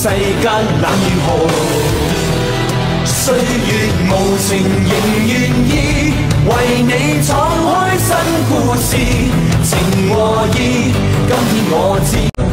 世间冷与寒，岁月无情，仍愿意为你闯开新故事。情和义，今天我知。